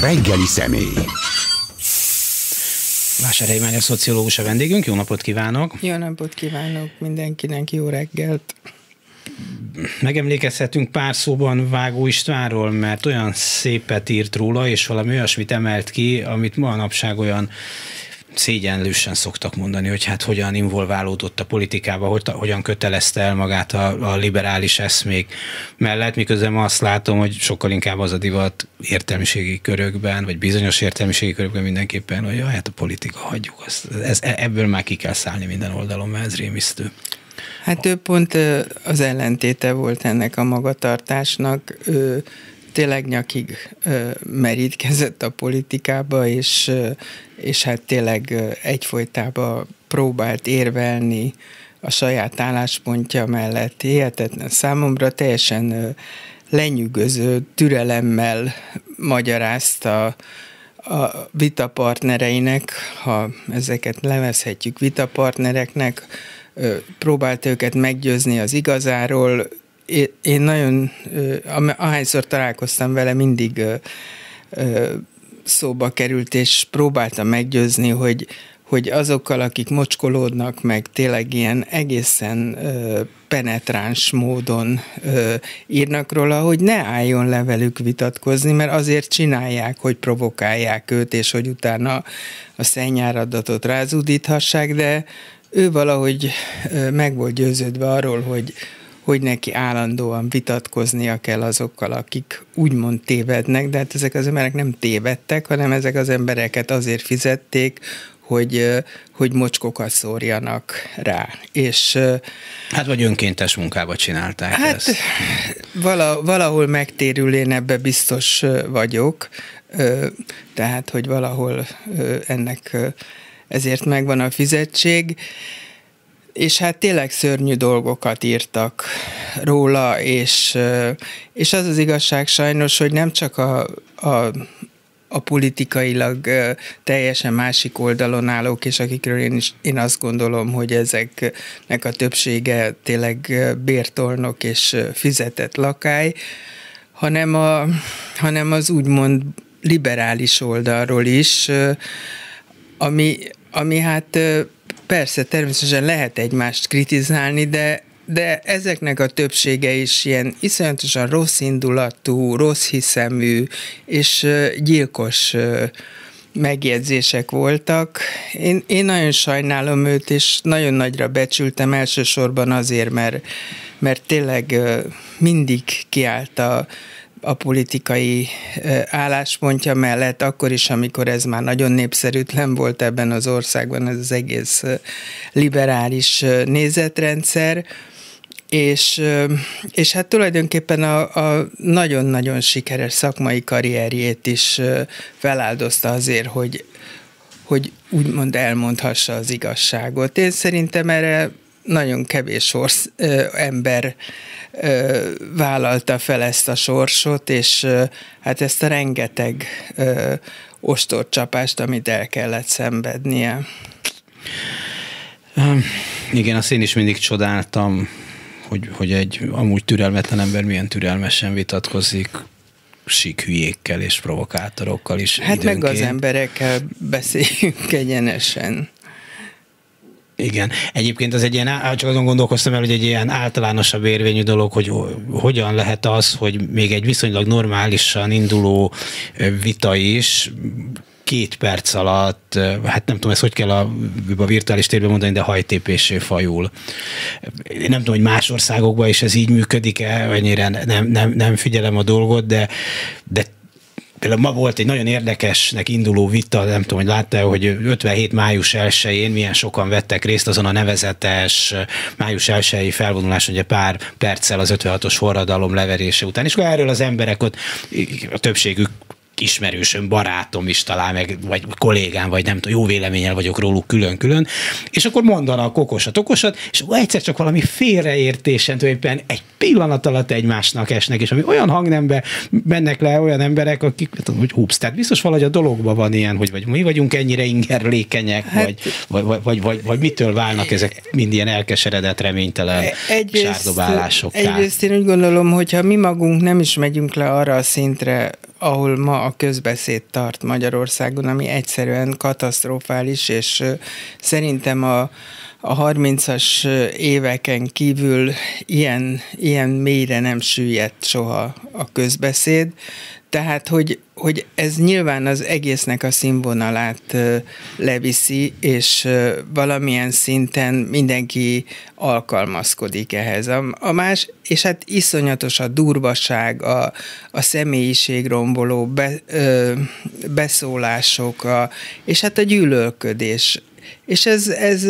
Reggeli személy. Vásárhelyi Mária szociológus a vendégünk, jó napot kívánok! Jó napot kívánok mindenkinek, jó reggelt! Megemlékezhetünk pár szóban Vágó Istvánról, mert olyan szépet írt róla, és valami olyasmit emelt ki, amit ma a napság olyan szégyenlősen szoktak mondani, hogy hát hogyan involválódott a politikába, hogy, hogyan kötelezte el magát a, a liberális eszmék mellett, miközben azt látom, hogy sokkal inkább az a divat értelmiségi körökben, vagy bizonyos értelmiségi körökben mindenképpen, hogy jaj, hát a politika hagyjuk, azt, ez, ebből már ki kell szállni minden oldalon, mert ez rémisztő. Hát ő pont az ellentéte volt ennek a magatartásnak. Ő tényleg nyakig merítkezett a politikába, és, és hát tényleg egyfolytában próbált érvelni a saját álláspontja mellett. Hihetetlen számomra teljesen lenyűgöző türelemmel magyarázta a vitapartnereinek, ha ezeket levezhetjük vitapartnereknek, próbált őket meggyőzni az igazáról. Én nagyon, ahányszor találkoztam vele, mindig szóba került, és próbáltam meggyőzni, hogy, hogy azokkal, akik mocskolódnak, meg tényleg ilyen egészen ö, penetráns módon ö, írnak róla, hogy ne álljon le velük vitatkozni, mert azért csinálják, hogy provokálják őt, és hogy utána a szennyáradatot rázudíthassák, de ő valahogy meg volt győződve arról, hogy, hogy neki állandóan vitatkoznia kell azokkal, akik úgymond tévednek, de hát ezek az emberek nem tévedtek, hanem ezek az embereket azért fizették, hogy, hogy mocskokat szórjanak rá. És, hát vagy önkéntes munkába csinálták hát, ezt. Vala, valahol megtérül, én ebbe biztos vagyok, tehát, hogy valahol ennek ezért megvan a fizetség, és hát tényleg szörnyű dolgokat írtak róla, és, és az az igazság sajnos, hogy nem csak a, a a politikailag teljesen másik oldalon állók, és akikről én is én azt gondolom, hogy ezeknek a többsége tényleg bértolnok és fizetett lakály, hanem, a, hanem az úgymond liberális oldalról is, ami, ami hát persze természetesen lehet egymást kritizálni, de de ezeknek a többsége is ilyen iszonyatosan rossz indulatú, rossz hiszemű és gyilkos megjegyzések voltak. Én, én nagyon sajnálom őt, és nagyon nagyra becsültem elsősorban azért, mert, mert tényleg mindig kiállt a, a politikai álláspontja mellett, akkor is, amikor ez már nagyon népszerűtlen volt ebben az országban, ez az egész liberális nézetrendszer, és, és hát tulajdonképpen a, a nagyon-nagyon sikeres szakmai karrierjét is feláldozta azért, hogy, hogy úgymond elmondhassa az igazságot. Én szerintem erre nagyon kevés orsz, ö, ember ö, vállalta fel ezt a sorsot, és ö, hát ezt a rengeteg ö, ostorcsapást, amit el kellett szenvednie. Igen, azt én is mindig csodáltam, hogy, hogy egy amúgy türelmetlen ember milyen türelmesen vitatkozik sík hülyékkel és provokátorokkal is. Hát időnként. meg az emberekkel beszéljünk egyenesen. Igen. Egyébként az egy ilyen, csak azon gondolkoztam el, hogy egy ilyen általánosabb érvényű dolog, hogy hogyan lehet az, hogy még egy viszonylag normálisan induló vita is két perc alatt, hát nem tudom, ezt hogy kell a, a virtuális térben mondani, de hajtépésé fajul. Én nem tudom, hogy más országokban is ez így működik-e, ennyire nem, nem, nem figyelem a dolgot, de, de Például ma volt egy nagyon érdekesnek induló vita, nem tudom, hogy látta hogy 57 május 1-én milyen sokan vettek részt azon a nevezetes május 1 felvonuláson, ugye pár perccel az 56-os forradalom leverése után, és akkor erről az emberek ott, a többségük ismerősöm, barátom is talán, meg, vagy kollégám, vagy nem tudom, jó véleménnyel vagyok róluk külön-külön, és akkor mondanak okosat, okosat, és egyszer csak valami félreértésen tulajdonképpen egy pillanat alatt egymásnak esnek, és ami olyan hangnembe mennek le olyan emberek, akik, tudom, hogy húps, tehát biztos valahogy a dologban van ilyen, hogy vagy mi vagyunk ennyire ingerlékenyek, hát, vagy, vagy, vagy, vagy, vagy, vagy mitől válnak ezek mind ilyen elkeseredett, reménytelen egyrészt, sárdobálásokká. Egyrészt én úgy gondolom, hogy ha mi magunk nem is megyünk le arra a szintre, ahol ma a közbeszéd tart Magyarországon, ami egyszerűen katasztrofális, és szerintem a, a 30-as éveken kívül ilyen, ilyen mélyre nem süllyedt soha a közbeszéd, tehát, hogy, hogy ez nyilván az egésznek a színvonalát leviszi, és valamilyen szinten mindenki alkalmazkodik ehhez. A, a más, és hát iszonyatos a durvaság, a, a személyiségromboló be, ö, beszólások, a, és hát a gyűlölködés. És ez, ez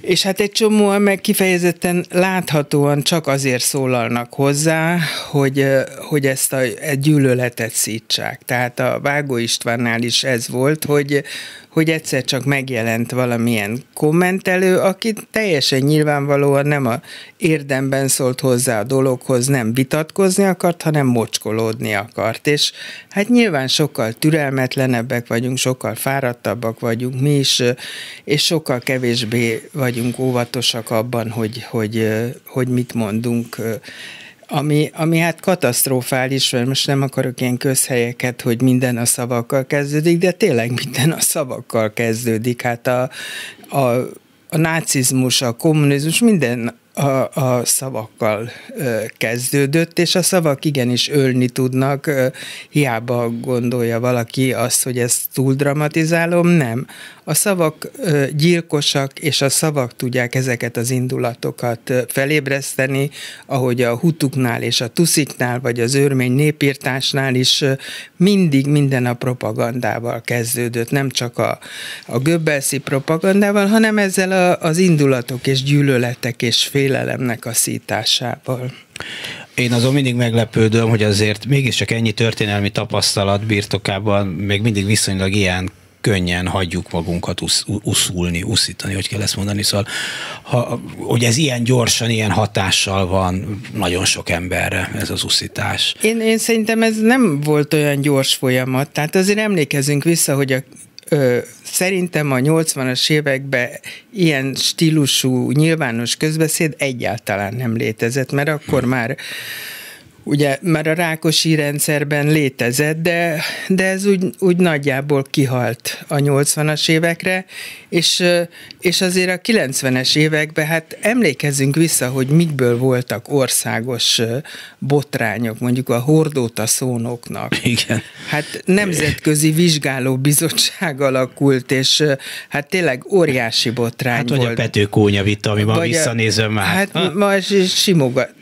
és hát egy csomóan meg kifejezetten láthatóan csak azért szólalnak hozzá, hogy, hogy ezt a, a gyűlöletet szítsák. Tehát a Vágó Istvánnál is ez volt, hogy, hogy egyszer csak megjelent valamilyen kommentelő, aki teljesen nyilvánvalóan nem a érdemben szólt hozzá a dologhoz, nem vitatkozni akart, hanem mocskolódni akart. És hát nyilván sokkal türelmetlenebbek vagyunk, sokkal fáradtabbak vagyunk mi is, és sokkal kevésbé vagyunk óvatosak abban, hogy, hogy, hogy mit mondunk ami, ami hát katasztrofális, mert most nem akarok ilyen közhelyeket, hogy minden a szavakkal kezdődik, de tényleg minden a szavakkal kezdődik. Hát a, a, a nácizmus, a kommunizmus, minden a, a szavakkal kezdődött, és a szavak igenis ölni tudnak, hiába gondolja valaki azt, hogy ezt túl dramatizálom, nem. A szavak gyilkosak, és a szavak tudják ezeket az indulatokat felébreszteni, ahogy a hutuknál és a tusziknál, vagy az örmény népírtásnál is mindig minden a propagandával kezdődött, nem csak a, a göbbelszi propagandával, hanem ezzel a, az indulatok és gyűlöletek és fél félelemnek a szításával. Én azon mindig meglepődöm, hogy azért mégiscsak ennyi történelmi tapasztalat birtokában még mindig viszonylag ilyen könnyen hagyjuk magunkat usz, uszulni, uszítani, hogy kell ezt mondani. Szóval, ha, hogy ez ilyen gyorsan, ilyen hatással van nagyon sok emberre, ez az uszítás. Én, én szerintem ez nem volt olyan gyors folyamat. Tehát azért emlékezünk vissza, hogy a ö, szerintem a 80-as években ilyen stílusú nyilvános közbeszéd egyáltalán nem létezett, mert akkor már ugye már a Rákosi rendszerben létezett, de, de ez úgy, úgy nagyjából kihalt a 80-as évekre, és, és azért a 90-es években, hát emlékezzünk vissza, hogy mikből voltak országos botrányok, mondjuk a hordóta szónoknak. Igen. Hát nemzetközi vizsgáló bizottság alakult, és hát tényleg óriási botrány hát, volt. vagy a Petőkónya vita, ami ma visszanézem már. Hát ma simogat,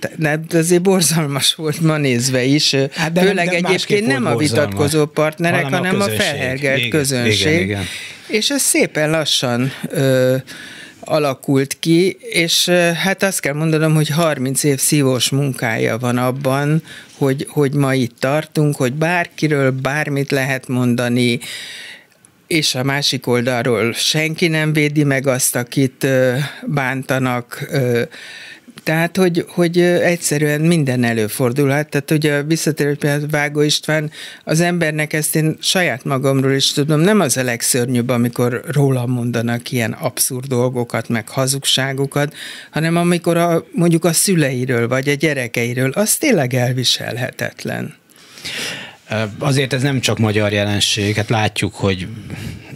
azért borzalmas volt ma nézve is, hát de főleg nem, de egyébként nem a vitatkozó partnerek, hanem, hanem a, a felhergelt igen, közönség. Igen, igen. És ez szépen lassan ö, alakult ki, és hát azt kell mondanom, hogy 30 év szívós munkája van abban, hogy, hogy ma itt tartunk, hogy bárkiről bármit lehet mondani, és a másik oldalról senki nem védi meg azt, akit bántanak, tehát, hogy, hogy egyszerűen minden előfordulhat. Tehát ugye visszatérő például Vágó István, az embernek ezt én saját magamról is tudom, nem az a legszörnyűbb, amikor róla mondanak ilyen abszurd dolgokat, meg hazugságokat, hanem amikor a, mondjuk a szüleiről, vagy a gyerekeiről, az tényleg elviselhetetlen. Azért ez nem csak magyar jelenség, hát látjuk, hogy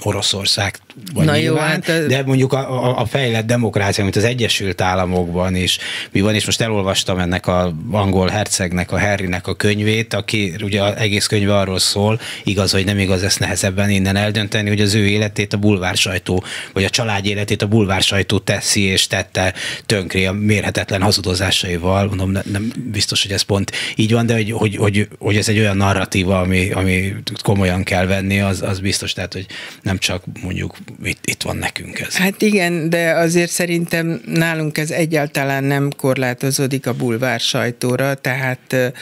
Oroszország vagy Na nyilván, jó, hát, de mondjuk a, a, a fejlett demokrácia, mint az Egyesült Államokban is mi van, és most elolvastam ennek a angol hercegnek, a Harrynek a könyvét, aki ugye az egész könyve arról szól, igaz vagy nem igaz, ezt nehezebben innen eldönteni, hogy az ő életét a bulvár sajtó, vagy a család életét a bulvár sajtó teszi és tette tönkré a mérhetetlen hazudozásaival. Mondom, ne, nem biztos, hogy ez pont így van, de hogy, hogy, hogy, hogy ez egy olyan narratíva, ami, ami komolyan kell venni, az, az biztos, tehát, hogy nem csak mondjuk itt, itt van nekünk ez. Hát igen, de azért szerintem nálunk ez egyáltalán nem korlátozódik a bulvár sajtóra, tehát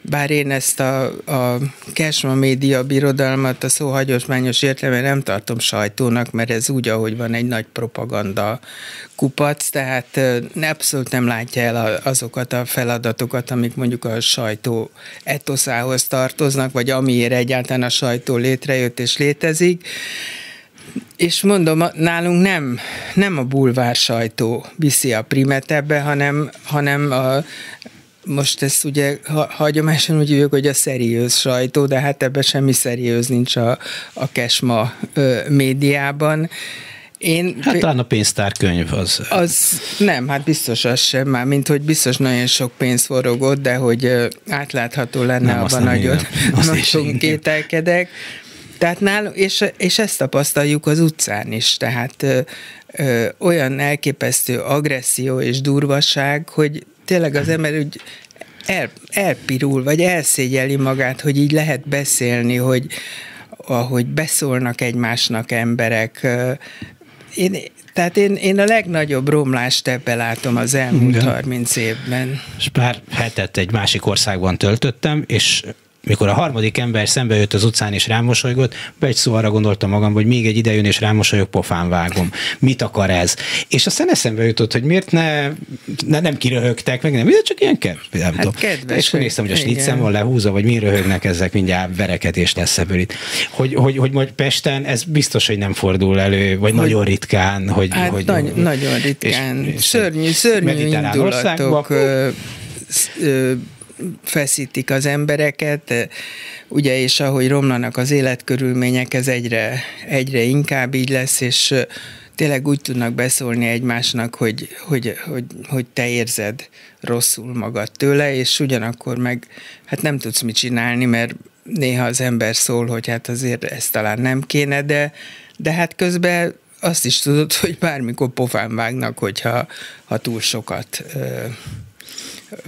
bár én ezt a, a Kesma média birodalmat a szó hagyosmányos értelemben nem tartom sajtónak, mert ez úgy, ahogy van egy nagy propaganda kupac, tehát abszolút nem látja el azokat a feladatokat, amik mondjuk a sajtó etoszához tartoznak, vagy amiért egyáltalán a sajtó létrejött és létezik és mondom, nálunk nem, nem a bulvár sajtó viszi a primet ebbe, hanem, hanem a, most ezt ugye ha, hagyomásan úgy hívjuk, hogy a szeriőz sajtó, de hát ebben semmi szeriőz nincs a, a kesma ö, médiában. Én, hát talán a pénztárkönyv az. Az nem, hát biztos az sem, már mint hogy biztos nagyon sok pénz forogott, de hogy átlátható lenne, nem, abban nagyon, nagyon kételkedek. Tehát nál, és, és ezt tapasztaljuk az utcán is, tehát ö, ö, olyan elképesztő agresszió és durvaság, hogy tényleg az ember úgy el, elpirul, vagy elszégyeli magát, hogy így lehet beszélni, hogy ahogy beszólnak egymásnak emberek. Én, tehát én, én a legnagyobb romlást ebbe látom az elmúlt Igen. 30 évben. És pár hetet egy másik országban töltöttem, és mikor a harmadik ember szembe jött az utcán és rámosolygott, be egy szó arra gondoltam magam, hogy még egy idejön és rámosolyog, pofán vágom. Mit akar ez? És aztán eszembe jutott, hogy miért ne, ne nem kiröhögtek, meg nem, csak ilyen kell. Nem hát kedves, és akkor néztem, hogy a slitzem van lehúzva, vagy mi röhögnek ezek, mindjárt verekedés lesz ebből itt. Hogy, hogy, hogy majd Pesten ez biztos, hogy nem fordul elő, vagy hogy, nagyon ritkán. Hogy, hát hogy, nagy, hogy, nagyon ritkán. És, és szörnyű, szörnyű indulatok. Ö, ö, feszítik az embereket, ugye, és ahogy romlanak az életkörülmények, ez egyre, egyre inkább így lesz, és tényleg úgy tudnak beszólni egymásnak, hogy, hogy, hogy, hogy te érzed rosszul magad tőle, és ugyanakkor meg hát nem tudsz mit csinálni, mert néha az ember szól, hogy hát azért ezt talán nem kéne, de, de hát közben azt is tudod, hogy bármikor pofán vágnak, hogyha ha túl sokat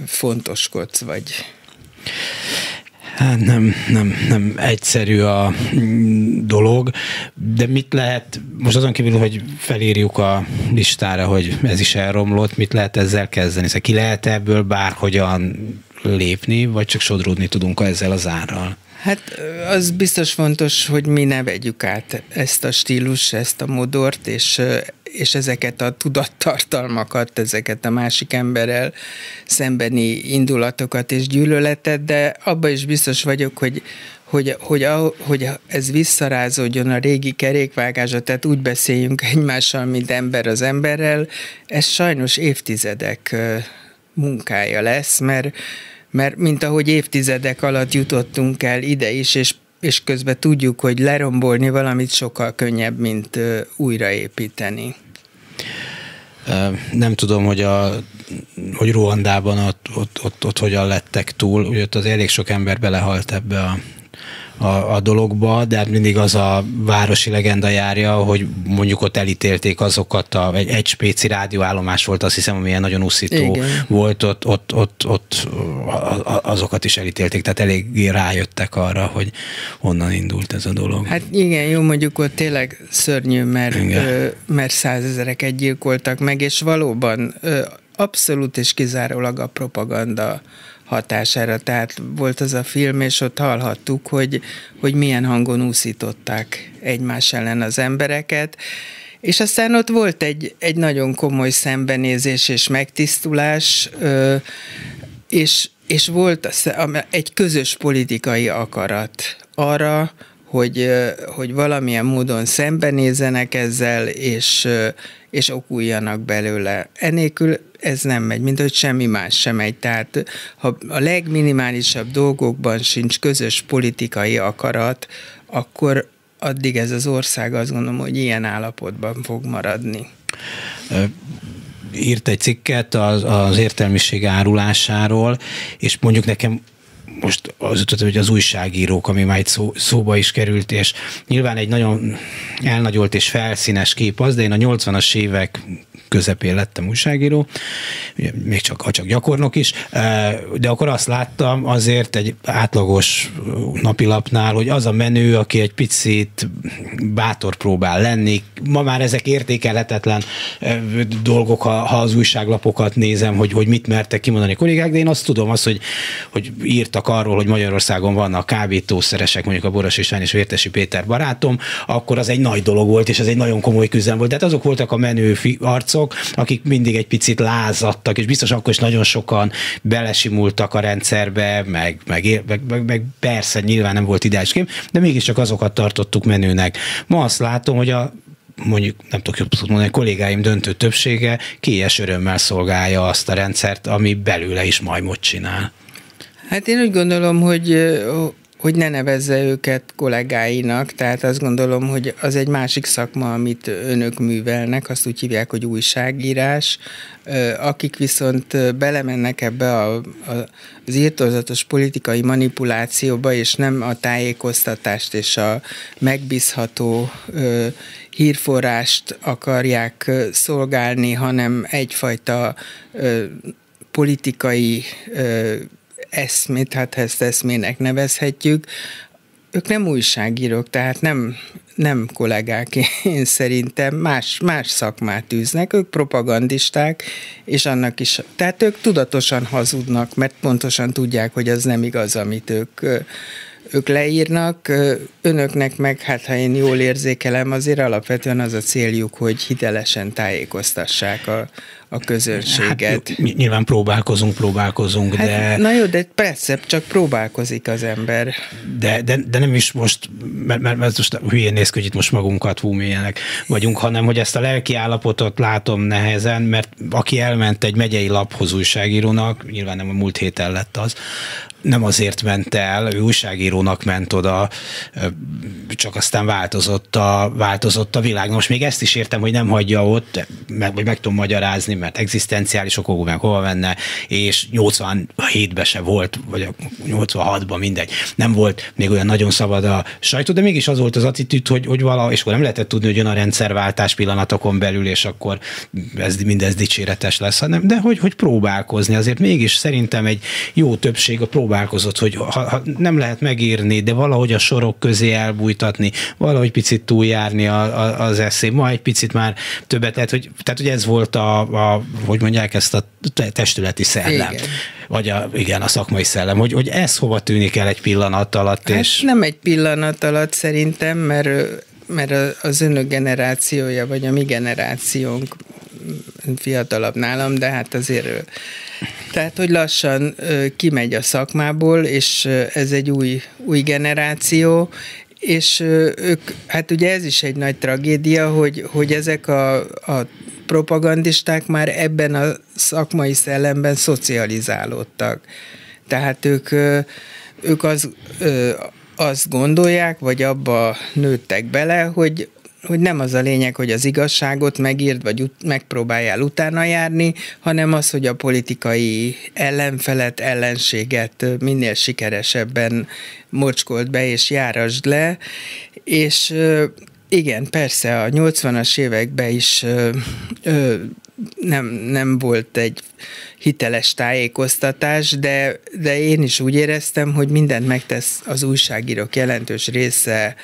fontoskodsz, vagy... Hát nem, nem, nem egyszerű a dolog, de mit lehet, most azon kívül, hogy felírjuk a listára, hogy ez is elromlott, mit lehet ezzel kezdeni? Szóval ki lehet ebből bárhogyan lépni, vagy csak sodródni tudunk ezzel az árral? Hát az biztos fontos, hogy mi ne vegyük át ezt a stílus, ezt a modort, és és ezeket a tudattartalmakat, ezeket a másik emberrel szembeni indulatokat és gyűlöletet, de abban is biztos vagyok, hogy hogy, hogy, hogy ez visszarázódjon a régi kerékvágásra, tehát úgy beszéljünk egymással, mint ember az emberrel, ez sajnos évtizedek munkája lesz, mert, mert mint ahogy évtizedek alatt jutottunk el ide is, és és közben tudjuk, hogy lerombolni valamit sokkal könnyebb, mint újraépíteni. Nem tudom, hogy a hogy Ruandában ott, ott, ott, ott hogyan lettek túl, ugye ott az elég sok ember belehalt ebbe a a, a dologba, de hát mindig az a városi legenda járja, hogy mondjuk ott elítélték azokat, a, egy, egy spéci rádióállomás volt, azt hiszem, amilyen nagyon uszító Igen. volt, ott, ott, ott, ott azokat is elítélték, tehát eléggé rájöttek arra, hogy honnan indult ez a dolog. Hát igen, jó, mondjuk ott tényleg szörnyű, mert, ö, mert százezereket gyilkoltak meg, és valóban ö, abszolút és kizárólag a propaganda hatására. Tehát volt az a film, és ott hallhattuk, hogy, hogy milyen hangon úszították egymás ellen az embereket, és aztán ott volt egy, egy nagyon komoly szembenézés és megtisztulás, és, és volt egy közös politikai akarat arra, hogy, hogy valamilyen módon szembenézzenek ezzel, és, és okuljanak belőle. Enélkül ez nem megy, mint hogy semmi más sem megy. Tehát ha a legminimálisabb dolgokban sincs közös politikai akarat, akkor addig ez az ország azt gondolom, hogy ilyen állapotban fog maradni. Írt egy cikket az, az értelmiség árulásáról, és mondjuk nekem most az jutott, hogy az újságírók, ami már itt szó, szóba is került, és nyilván egy nagyon elnagyolt és felszínes kép az, de én a 80-as évek közepén lettem újságíró, még csak, ha csak gyakornok is, de akkor azt láttam azért egy átlagos napilapnál, hogy az a menő, aki egy picit bátor próbál lenni, ma már ezek értékelhetetlen dolgok, ha, ha az újságlapokat nézem, hogy, hogy mit mertek kimondani kollégák, de én azt tudom azt, hogy, hogy írtak arról, hogy Magyarországon vannak kábítószeresek, mondjuk a Boros István és Vértesi Péter barátom, akkor az egy nagy dolog volt, és ez egy nagyon komoly küzdelem volt. Tehát azok voltak a menő arcok, akik mindig egy picit lázadtak, és biztos akkor is nagyon sokan belesimultak a rendszerbe, meg, meg, meg, meg, meg persze nyilván nem volt ideális kép, de mégiscsak azokat tartottuk menőnek. Ma azt látom, hogy a mondjuk nem tudok jobb mondani, a kollégáim döntő többsége kies örömmel szolgálja azt a rendszert, ami belőle is majmot csinál. Hát én úgy gondolom, hogy hogy ne nevezze őket kollégáinak, tehát azt gondolom, hogy az egy másik szakma, amit önök művelnek, azt úgy hívják, hogy újságírás. Akik viszont belemennek ebbe a, a, az írtózatos politikai manipulációba, és nem a tájékoztatást és a megbízható hírforrást akarják szolgálni, hanem egyfajta politikai eszmét, hát ezt eszmének nevezhetjük, ők nem újságírók, tehát nem, nem kollégák, én szerintem. Más, más szakmát űznek, ők propagandisták, és annak is, tehát ők tudatosan hazudnak, mert pontosan tudják, hogy az nem igaz, amit ők ők leírnak, önöknek meg, hát ha én jól érzékelem, azért alapvetően az a céljuk, hogy hitelesen tájékoztassák a, a közönséget. Hát, nyilván próbálkozunk, próbálkozunk, hát, de... Na jó, de persze, csak próbálkozik az ember. De, de, de nem is most, mert, mert, mert most hülyén néz hogy itt most magunkat hú vagyunk, hanem hogy ezt a lelki állapotot látom nehezen, mert aki elment egy megyei laphoz újságírónak, nyilván nem a múlt héten lett az, nem azért ment el, ő újságírónak ment oda, csak aztán változott a, változott a világ. Most még ezt is értem, hogy nem hagyja ott, meg, vagy meg tudom magyarázni, mert egzisztenciális okokból meg hova menne, és 87-ben se volt, vagy 86-ban mindegy, nem volt még olyan nagyon szabad a sajtó, de mégis az volt az attitűd, hogy, hogy vala, és akkor nem lehetett tudni, hogy jön a rendszerváltás pillanatokon belül, és akkor ez mindez dicséretes lesz, hanem, de hogy, hogy próbálkozni, azért mégis szerintem egy jó többség a próbálkozott, hogy ha, ha nem lehet megírni, de valahogy a sorok közé elbújtatni, valahogy picit túljárni a, a, az eszé, ma egy picit már többet lehet, hogy, tehát hogy ez volt a, a hogy mondják ezt a testületi szellem. Igen. Vagy a, igen, a szakmai szellem, hogy, hogy ez hova tűnik el egy pillanat alatt. Hát és... nem egy pillanat alatt szerintem, mert mert az önök generációja, vagy a mi generációnk fiatalabb nálam, de hát azért tehát, hogy lassan kimegy a szakmából, és ez egy új, új generáció, és ők, hát ugye ez is egy nagy tragédia, hogy, hogy ezek a, a propagandisták már ebben a szakmai szellemben szocializálódtak. Tehát ők, ők az, azt gondolják, vagy abba nőttek bele, hogy hogy nem az a lényeg, hogy az igazságot megírd, vagy ut- megpróbáljál utána járni, hanem az, hogy a politikai ellenfelet, ellenséget minél sikeresebben mocskolt be és járasd le, és igen, persze, a 80-as években is ö, ö, nem, nem volt egy hiteles tájékoztatás, de, de én is úgy éreztem, hogy mindent megtesz az újságírók jelentős része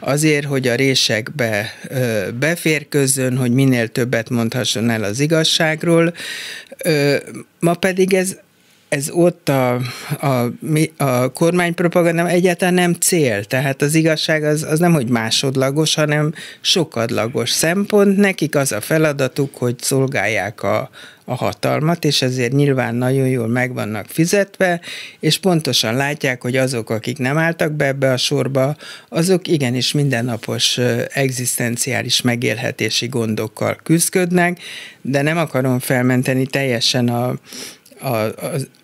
azért, hogy a résekbe beférkőzzön, hogy minél többet mondhasson el az igazságról. Ma pedig ez ez ott a, a, a kormánypropaganda egyáltalán nem cél, tehát az igazság az, az nem, hogy másodlagos, hanem sokadlagos szempont. Nekik az a feladatuk, hogy szolgálják a, a hatalmat, és ezért nyilván nagyon jól meg vannak fizetve, és pontosan látják, hogy azok, akik nem álltak be ebbe a sorba, azok igenis mindennapos egzisztenciális megélhetési gondokkal küzdködnek, de nem akarom felmenteni teljesen a, a,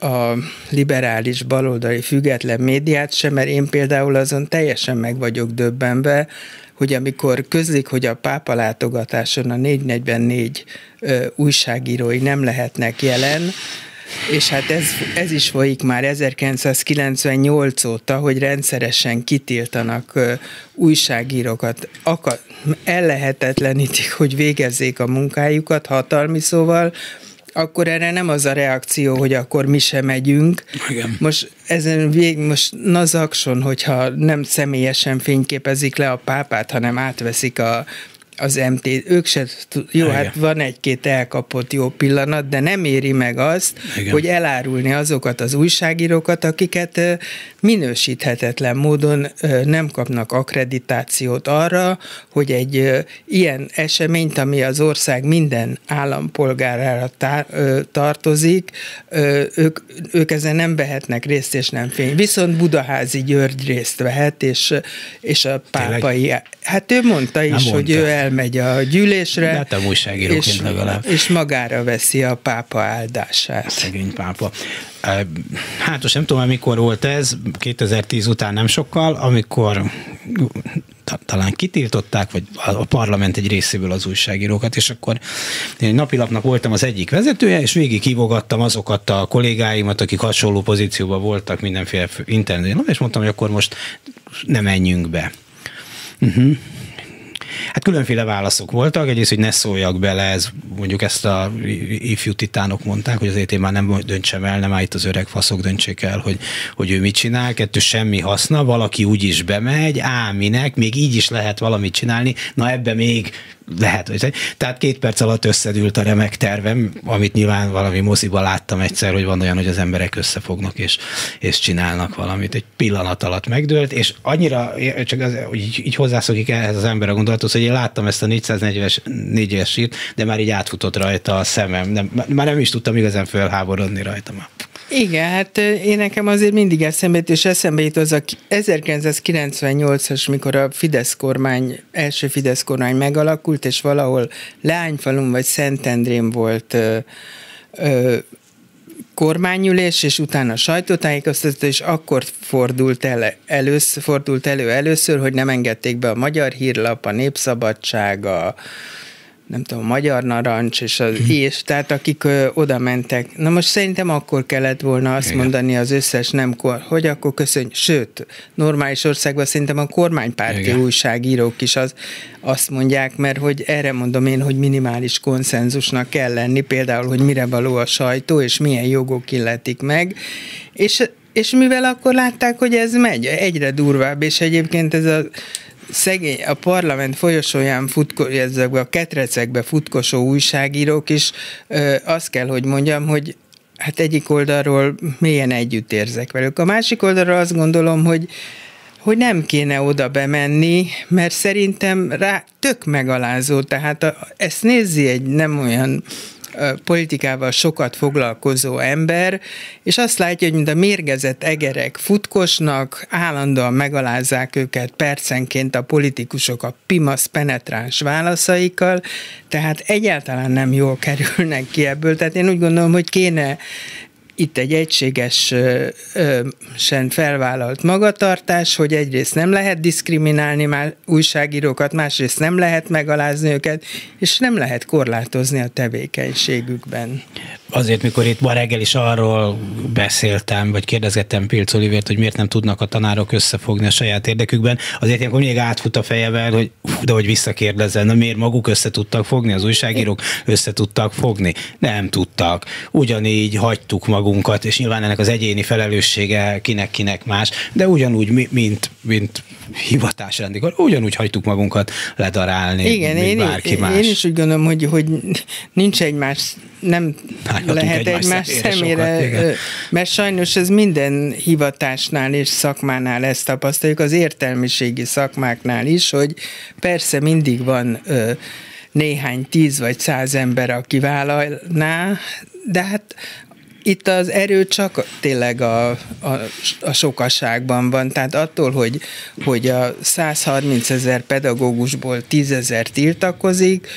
a, a liberális baloldali független médiát sem, mert én például azon teljesen meg vagyok döbbenve, hogy amikor közlik, hogy a pápa látogatáson a 444 ö, újságírói nem lehetnek jelen, és hát ez, ez is folyik már 1998 óta, hogy rendszeresen kitiltanak ö, újságírókat, akar, ellehetetlenítik, hogy végezzék a munkájukat hatalmi szóval, akkor erre nem az a reakció, hogy akkor mi sem megyünk. Igen. Most ezen vég, most nazakson, hogyha nem személyesen fényképezik le a pápát, hanem átveszik a az MT, ők se, jó, Igen. hát van egy-két elkapott jó pillanat, de nem éri meg azt, Igen. hogy elárulni azokat az újságírókat, akiket minősíthetetlen módon nem kapnak akkreditációt arra, hogy egy ilyen eseményt, ami az ország minden állampolgárára tartozik, ők, ők ezen nem vehetnek részt, és nem fény. Viszont Budaházi György részt vehet, és, és a pápai, Tényleg? hát ő mondta is, nem hogy mondta. ő el elmegy a gyűlésre. Hát a újságíróként legalább. És magára veszi a pápa áldását. Szegény pápa. Hát most nem tudom, mikor volt ez, 2010 után nem sokkal, amikor talán kitiltották, vagy a parlament egy részéből az újságírókat, és akkor én egy napilapnak voltam az egyik vezetője, és végig hívogattam azokat a kollégáimat, akik hasonló pozícióban voltak mindenféle interneten, és mondtam, hogy akkor most nem menjünk be. Uh-huh. Hát különféle válaszok voltak, egyrészt, hogy ne szóljak bele, ez mondjuk ezt a ifjú titánok mondták, hogy azért én már nem döntsem el, nem itt az öreg faszok döntsék el, hogy, hogy ő mit csinál, kettő semmi haszna, valaki úgy is bemegy, áminek, még így is lehet valamit csinálni, na ebbe még lehet, hogy tehát két perc alatt összedült a remek tervem, amit nyilván valami moziba láttam egyszer, hogy van olyan, hogy az emberek összefognak és, és csinálnak valamit. Egy pillanat alatt megdőlt, és annyira, csak az, így, így hozzászokik ehhez az ember a gondolathoz, hogy én láttam ezt a 440-es négyes sírt, de már így átfutott rajta a szemem. Nem, már nem is tudtam igazán fölháborodni rajta már. Igen, hát én nekem azért mindig eszembe jut, és eszembe jut az a 1998-as, mikor a Fidesz kormány, első Fidesz kormány megalakult, és valahol Leányfalun vagy Szentendrén volt ö, ö, kormányülés, és utána sajtótájékoztató, és akkor fordult, el, először, fordult elő először, hogy nem engedték be a Magyar Hírlap, a Népszabadság, a, nem tudom, Magyar Narancs, és, az, mhm. és tehát akik ö, oda mentek. Na most szerintem akkor kellett volna azt Igen. mondani az összes nem, hogy akkor köszönj, sőt, normális országban szerintem a kormánypárti Igen. újságírók is az, azt mondják, mert hogy erre mondom én, hogy minimális konszenzusnak kell lenni, például, hogy mire való a sajtó, és milyen jogok illetik meg, és és mivel akkor látták, hogy ez megy, egyre durvább, és egyébként ez a szegény, a parlament folyosóján futko, ezekbe a ketrecekbe futkosó újságírók is ö, azt kell, hogy mondjam, hogy hát egyik oldalról mélyen együtt érzek velük. A másik oldalról azt gondolom, hogy hogy nem kéne oda bemenni, mert szerintem rá tök megalázó, tehát a, ezt nézi egy nem olyan politikával sokat foglalkozó ember, és azt látja, hogy mint a mérgezett egerek futkosnak, állandóan megalázzák őket percenként a politikusok a pimasz penetráns válaszaikkal, tehát egyáltalán nem jól kerülnek ki ebből. Tehát én úgy gondolom, hogy kéne itt egy egységesen felvállalt magatartás, hogy egyrészt nem lehet diszkriminálni már újságírókat, másrészt nem lehet megalázni őket, és nem lehet korlátozni a tevékenységükben. Azért, mikor itt ma reggel is arról beszéltem, vagy kérdezgettem Pilc Olivért, hogy miért nem tudnak a tanárok összefogni a saját érdekükben, azért ilyenkor még átfut a fejevel, hogy de hogy visszakérdezzen, na miért maguk össze tudtak fogni, az újságírók össze tudtak fogni? Nem tudtak. Ugyanígy hagytuk magunkat, és nyilván ennek az egyéni felelőssége kinek-kinek más, de ugyanúgy, mint, mint hivatásrendikor, ugyanúgy hagytuk magunkat ledarálni, Igen, mint én, bárki én, más. én is úgy gondolom, hogy, hogy nincs egymás, nem lehet egymás, egymás szemére, sokat, mert sajnos ez minden hivatásnál és szakmánál ezt tapasztaljuk, az értelmiségi szakmáknál is, hogy persze mindig van néhány tíz vagy száz ember, aki vállalná, de hát itt az erő csak tényleg a, a, a sokaságban van, tehát attól, hogy, hogy a 130 ezer pedagógusból 10 ezer tiltakozik,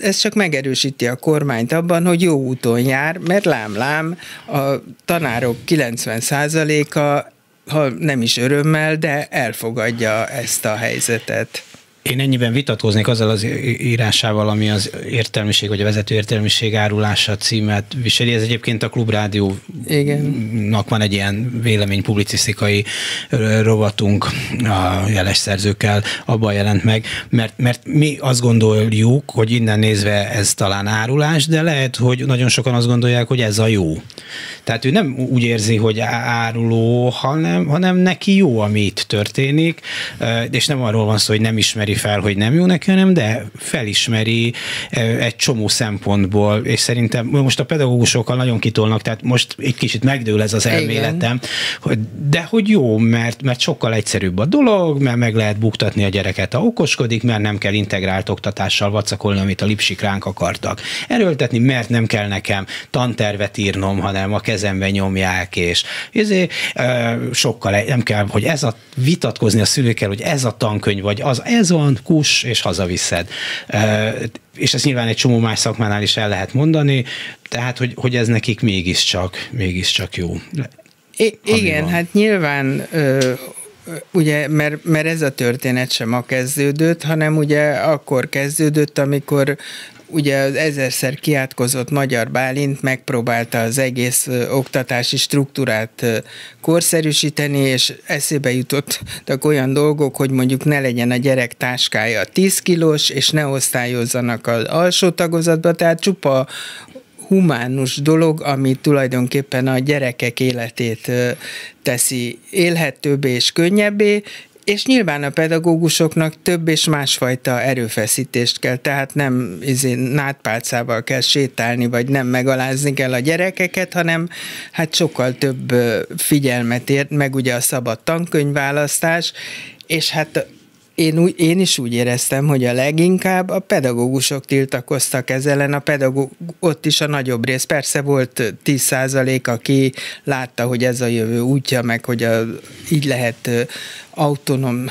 ez csak megerősíti a kormányt abban, hogy jó úton jár, mert lám-lám a tanárok 90%-a ha nem is örömmel, de elfogadja ezt a helyzetet. Én ennyiben vitatkoznék azzal az írásával, ami az értelmiség, vagy a vezető értelmiség árulása címet viseli. Ez egyébként a Klubrádiónak van egy ilyen vélemény publicisztikai rovatunk a jeles szerzőkkel, abban jelent meg, mert, mert mi azt gondoljuk, hogy innen nézve ez talán árulás, de lehet, hogy nagyon sokan azt gondolják, hogy ez a jó. Tehát ő nem úgy érzi, hogy áruló, hanem, hanem neki jó, ami itt történik, és nem arról van szó, hogy nem ismeri fel, hogy nem jó neki, hanem de felismeri egy csomó szempontból, és szerintem most a pedagógusokkal nagyon kitolnak, tehát most egy kicsit megdől ez az elméletem, hogy, de hogy jó, mert, mert sokkal egyszerűbb a dolog, mert meg lehet buktatni a gyereket, ha okoskodik, mert nem kell integrált oktatással vacakolni, amit a lipsik ránk akartak. Erőltetni, mert nem kell nekem tantervet írnom, hanem a kezembe nyomják, és ezért sokkal nem kell, hogy ez a vitatkozni a szülőkkel, hogy ez a tankönyv, vagy az, ez van, kus, és hazaviszed. És ezt nyilván egy csomó más szakmánál is el lehet mondani, tehát, hogy, hogy ez nekik mégiscsak, mégiscsak jó. I- igen, van. hát nyilván ö, ugye, mert, mert ez a történet sem ma kezdődött, hanem ugye akkor kezdődött, amikor ugye az ezerszer kiátkozott Magyar Bálint megpróbálta az egész oktatási struktúrát korszerűsíteni, és eszébe jutottak olyan dolgok, hogy mondjuk ne legyen a gyerek táskája 10 kilós, és ne osztályozzanak az alsó tagozatba, tehát csupa humánus dolog, ami tulajdonképpen a gyerekek életét teszi élhetőbbé és könnyebbé, és nyilván a pedagógusoknak több és másfajta erőfeszítést kell, tehát nem izé, nátpálcával kell sétálni, vagy nem megalázni kell a gyerekeket, hanem hát sokkal több figyelmet ért, meg ugye a szabad tankönyvválasztás, és hát én, úgy, én is úgy éreztem, hogy a leginkább a pedagógusok tiltakoztak ezzel ellen, a pedagóg, ott is a nagyobb rész. Persze volt 10% aki látta, hogy ez a jövő útja, meg hogy a, így lehet autonóm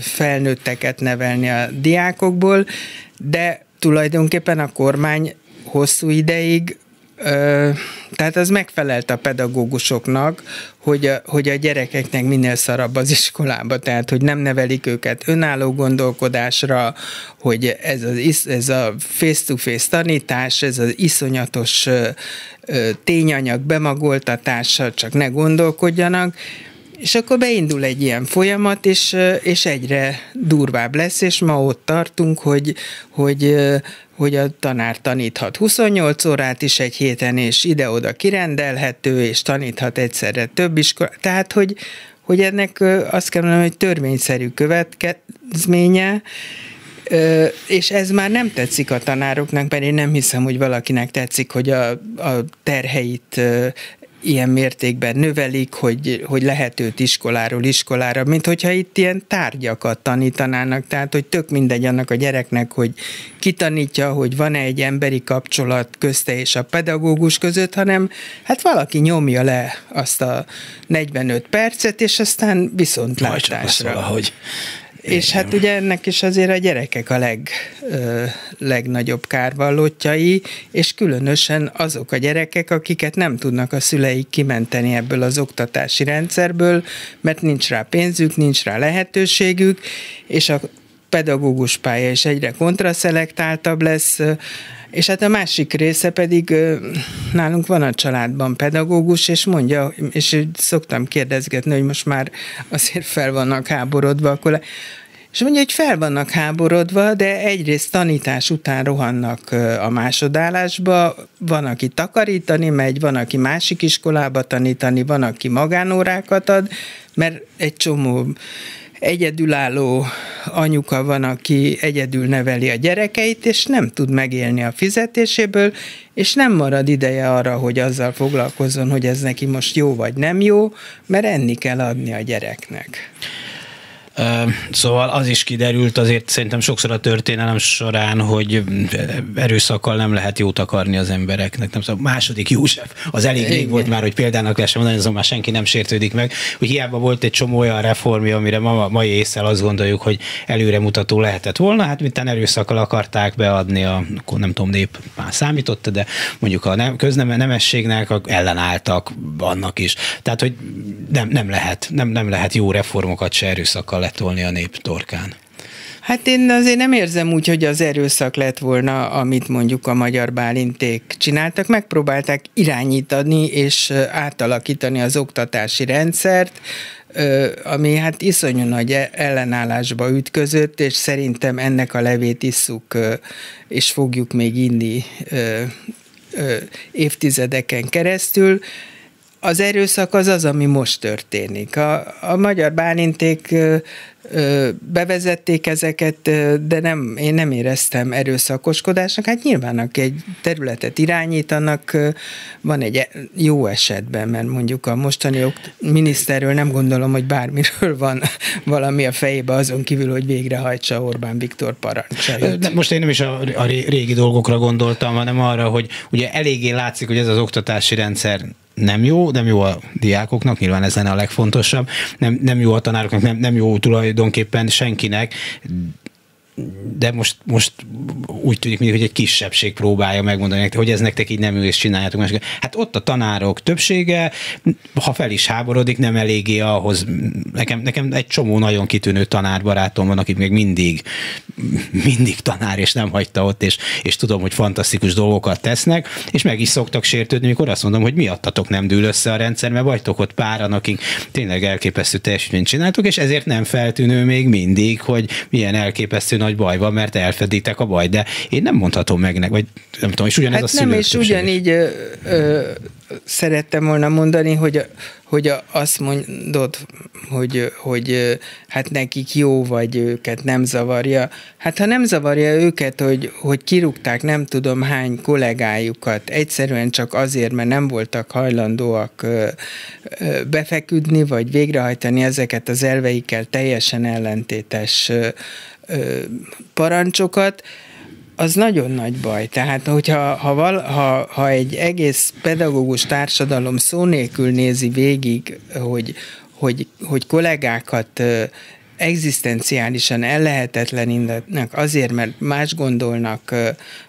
felnőtteket nevelni a diákokból, de tulajdonképpen a kormány hosszú ideig tehát az megfelelt a pedagógusoknak, hogy a, hogy a gyerekeknek minél szarabb az iskolába, tehát hogy nem nevelik őket önálló gondolkodásra, hogy ez, az, ez a face-to-face tanítás, ez az iszonyatos tényanyag bemagoltatása, csak ne gondolkodjanak, és akkor beindul egy ilyen folyamat, és, és egyre durvább lesz, és ma ott tartunk, hogy, hogy, hogy a tanár taníthat 28 órát is egy héten, és ide-oda kirendelhető, és taníthat egyszerre több iskola. Tehát, hogy, hogy ennek azt kell mondanom, hogy törvényszerű következménye, és ez már nem tetszik a tanároknak, mert én nem hiszem, hogy valakinek tetszik, hogy a, a terheit ilyen mértékben növelik, hogy, hogy lehet őt iskoláról iskolára, mint hogyha itt ilyen tárgyakat tanítanának, tehát hogy tök mindegy annak a gyereknek, hogy kitanítja, hogy van-e egy emberi kapcsolat közte és a pedagógus között, hanem hát valaki nyomja le azt a 45 percet, és aztán viszontlátásra. Majd valahogy és hát ugye ennek is azért a gyerekek a leg, ö, legnagyobb kárvallottjai, és különösen azok a gyerekek, akiket nem tudnak a szüleik kimenteni ebből az oktatási rendszerből, mert nincs rá pénzük, nincs rá lehetőségük, és a pedagógus pálya is egyre kontraszelektáltabb lesz, és hát a másik része pedig nálunk van a családban pedagógus, és mondja, és szoktam kérdezgetni, hogy most már azért fel vannak háborodva, akkor és mondja, hogy fel vannak háborodva, de egyrészt tanítás után rohannak a másodállásba, van, aki takarítani megy, van, aki másik iskolába tanítani, van, aki magánórákat ad, mert egy csomó egyedülálló anyuka van, aki egyedül neveli a gyerekeit, és nem tud megélni a fizetéséből, és nem marad ideje arra, hogy azzal foglalkozzon, hogy ez neki most jó vagy nem jó, mert enni kell adni a gyereknek. Szóval az is kiderült azért szerintem sokszor a történelem során, hogy erőszakkal nem lehet jót akarni az embereknek. Nem szóval második József, az elég rég volt már, hogy példának lehessen mondani, azon már senki nem sértődik meg, hogy hiába volt egy csomó olyan reformja, amire ma, mai észre azt gondoljuk, hogy előremutató lehetett volna, hát mintán erőszakkal akarták beadni a, nem tudom, nép már számította, de mondjuk a nem, köznemességnek ellenálltak annak is. Tehát, hogy nem, nem lehet, nem, nem lehet jó reformokat se erőszakkal letolni a nép torkán. Hát én azért nem érzem úgy, hogy az erőszak lett volna, amit mondjuk a magyar bálinték csináltak. Megpróbálták irányítani és átalakítani az oktatási rendszert, ami hát iszonyú nagy e- ellenállásba ütközött, és szerintem ennek a levét isszuk, és fogjuk még inni évtizedeken keresztül az erőszak az az, ami most történik. A, a magyar bálinték bevezették ezeket, de nem, én nem éreztem erőszakoskodásnak. Hát nyilván, egy területet irányítanak, van egy e, jó esetben, mert mondjuk a mostani miniszterről nem gondolom, hogy bármiről van valami a fejébe azon kívül, hogy végrehajtsa Orbán Viktor parancsait. Most én nem is a, a régi dolgokra gondoltam, hanem arra, hogy ugye eléggé látszik, hogy ez az oktatási rendszer nem jó, nem jó a diákoknak, nyilván ez lenne a legfontosabb, nem, nem jó a tanároknak, nem, nem jó tulajdonképpen senkinek, de most, most úgy tűnik, hogy egy kisebbség próbálja megmondani nektek, hogy ez nektek így nem ő, és csináljátok. Hát ott a tanárok többsége, ha fel is háborodik, nem eléggé ahhoz. Nekem, nekem egy csomó nagyon kitűnő tanárbarátom van, akik még mindig, mindig tanár, és nem hagyta ott, és, és tudom, hogy fantasztikus dolgokat tesznek, és meg is szoktak sértődni, mikor azt mondom, hogy miattatok nem dől össze a rendszer, mert vagytok ott páran, akik tényleg elképesztő teljesítményt csináltok, és ezért nem feltűnő még mindig, hogy milyen elképesztő nagy baj van, mert elfeditek a baj, de én nem mondhatom meg, nek, vagy nem tudom, és ugyanez hát a nem, és ugyanígy ö, ö, szerettem volna mondani, hogy, hogy azt mondod, hogy, hogy hát nekik jó, vagy őket nem zavarja. Hát ha nem zavarja őket, hogy, hogy kirúgták nem tudom hány kollégájukat, egyszerűen csak azért, mert nem voltak hajlandóak befeküdni, vagy végrehajtani ezeket az elveikkel teljesen ellentétes parancsokat, az nagyon nagy baj. Tehát, hogyha ha, val, ha, ha egy egész pedagógus társadalom szó nélkül nézi végig, hogy, hogy, hogy kollégákat egzisztenciálisan ellehetetlenítenek azért, mert más gondolnak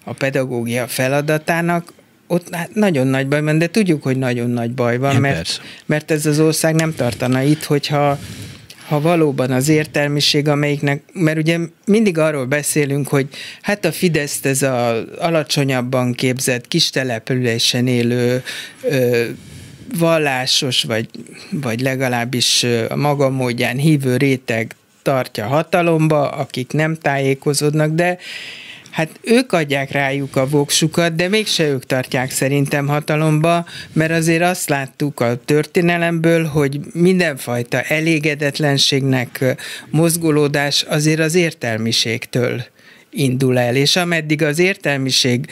a pedagógia feladatának, ott hát nagyon nagy baj van, de tudjuk, hogy nagyon nagy baj van, mert, mert ez az ország nem tartana itt, hogyha ha valóban az értelmiség, amelyiknek, mert ugye mindig arról beszélünk, hogy hát a Fidesz ez az alacsonyabban képzett, kis településen élő ö, vallásos, vagy, vagy legalábbis a maga módján hívő réteg tartja hatalomba, akik nem tájékozódnak, de Hát ők adják rájuk a voksukat, de mégse ők tartják szerintem hatalomba, mert azért azt láttuk a történelemből, hogy mindenfajta elégedetlenségnek mozgolódás azért az értelmiségtől indul el, és ameddig az értelmiség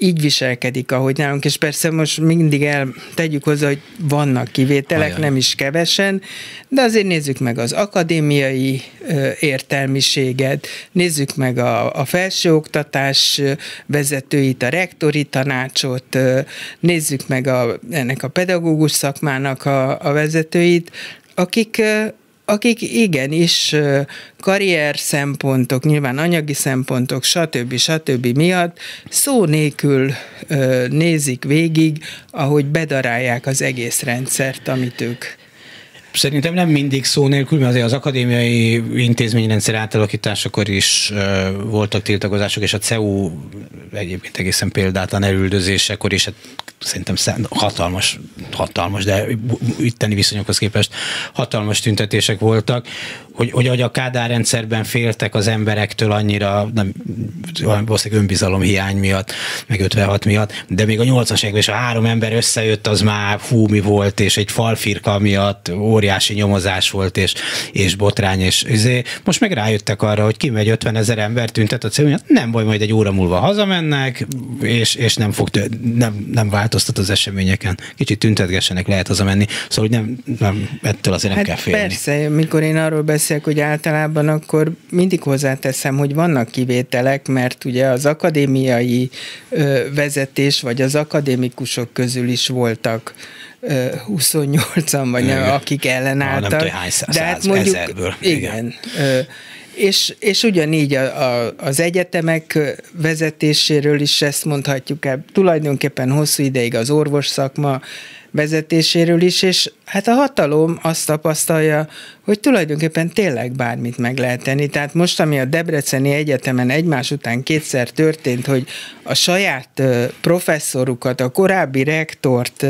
így viselkedik, ahogy nálunk, és persze most mindig el tegyük hozzá, hogy vannak kivételek, Ajaj. nem is kevesen, de azért nézzük meg az akadémiai ö, értelmiséget, nézzük meg a, a felsőoktatás vezetőit, a rektori tanácsot, ö, nézzük meg a, ennek a pedagógus szakmának a, a vezetőit, akik akik igenis karrier szempontok, nyilván anyagi szempontok, stb. stb. miatt szó nélkül nézik végig, ahogy bedarálják az egész rendszert, amit ők Szerintem nem mindig szó nélkül, mert azért az akadémiai intézményrendszer átalakításakor is uh, voltak tiltakozások, és a CEU egyébként egészen példátlan elüldözésekor is hát szerintem hatalmas, hatalmas, de itteni viszonyokhoz képest hatalmas tüntetések voltak, hogy, hogy, hogy a Kádár rendszerben féltek az emberektől annyira, nem, valószínűleg önbizalom hiány miatt, meg 56 miatt, de még a 80-as években is a három ember összejött, az már hú, mi volt, és egy falfirka miatt óriási nyomozás volt, és, és botrány, és izé. most meg rájöttek arra, hogy kimegy 50 ezer ember tüntet a cél, nem baj, majd egy óra múlva hazamennek, és, és nem fog, nem, nem változtat az eseményeken. Kicsit tüntetgessenek lehet hazamenni, szóval hogy nem, nem ettől azért nem hát kell félni. Persze, mikor én arról beszélek, beszélek, hogy általában akkor mindig hozzáteszem, hogy vannak kivételek, mert ugye az akadémiai vezetés, vagy az akadémikusok közül is voltak 28-an, vagy nem, akik ellenálltak. Nem tudom, hány száz, de hát mondjuk, ezerből. Igen. igen. És, és ugyanígy a, a, az egyetemek vezetéséről is ezt mondhatjuk el. Tulajdonképpen hosszú ideig az orvos szakma vezetéséről is, és hát a hatalom azt tapasztalja, hogy tulajdonképpen tényleg bármit meg lehet tenni. Tehát most, ami a Debreceni Egyetemen egymás után kétszer történt, hogy a saját professzorukat, a korábbi rektort